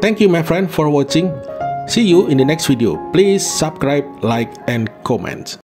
Thank you my friend for watching. See you in the next video. Please subscribe, like, and comment.